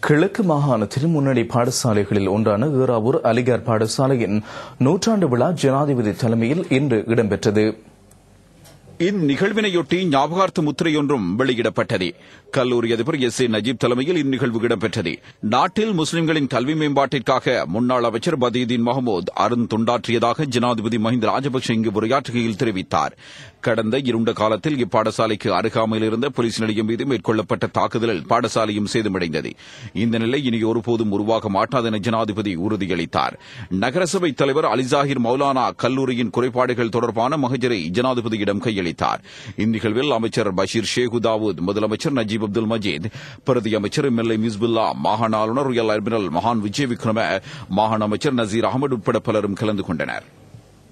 கிழக்கு மாகாணத்தில் முன்னணி பாடசாலைகளில் ஒன்றான ஈராவூர் அலிகார் பாடசாலையின் நூற்றாண்டு விழா ஜனாதிபதி தலைமையில் இன்று இடம்பெற்றது. இந்நிகழ்வினையொட்டி ஞாபகார்த்த முத்திரையொன்றும் வெளியிடப்பட்டது. கல்லூரி அதிபர் எஸ் ஏ நஜீப் தலைமையில் இந்நிகழ்வு இடம்பெற்றது. நாட்டில் முஸ்லிம்களின் கல்வி மேம்பாட்டிற்காக முன்னாள் அமைச்சர் பதீதீன் மஹமூத் அருந்தொண்டாற்றியதாக ஜனாதிபதி மஹிந்த ராஜபக்ஷ இங்கு உரையாற்றுகையில் தெரிவித்தார். கடந்த இருண்ட காலத்தில் இப்பாடசாலைக்கு அருகாமையில் இருந்த போலீஸ் நிலையம் மீது மேற்கொள்ளப்பட்ட தாக்குதலில் பாடசாலையும் சேதமடைந்தது. இந்த நிலை இனி ஒருபோதும் உருவாக மாட்டாது என ஜனாதிபதி உறுதியளித்தார். நகரசபை தலைவர் அலிசாஹிர் மௌலானா கல்லூரியின் குறைபாடுகள் தொடர்பான மகஜரை ஜனாதிபதியிடம் கையளித்தார். இந்நிகழ்வில் அமைச்சர் பஷீர் ஷேகு தாவூத் முதலமைச்சர் நஜீப் அப்துல் மஜீத் பிரதி அமைச்சர் எம் எல் ஏ மிஸ்புல்லா மாகாண ஆளுநர் ரியல் அட்மிரல் மகான் விஜய் விக்ரம மாகாண அமைச்சர் நசீர் அகமது உட்பட பலரும் கலந்து கொண்டனர்.